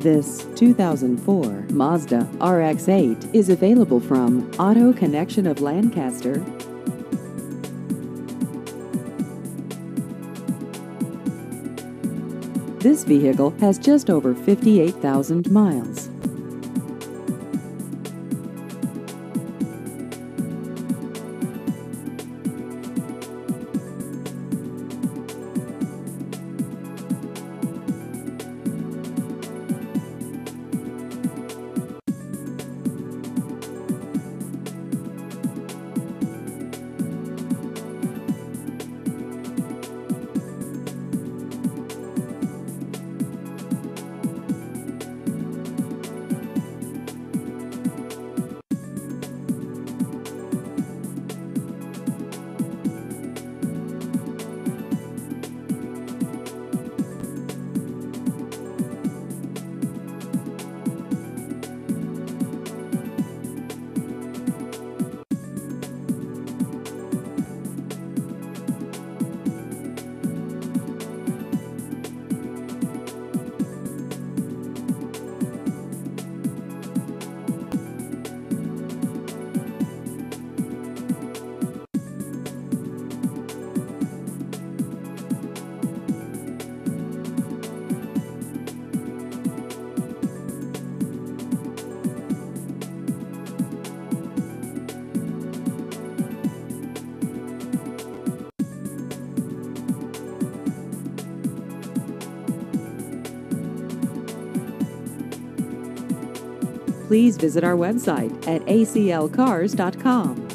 This 2004 Mazda RX-8 is available from Auto Connection of Lancaster. This vehicle has just over 58,000 miles. Please visit our website at aclcars.com.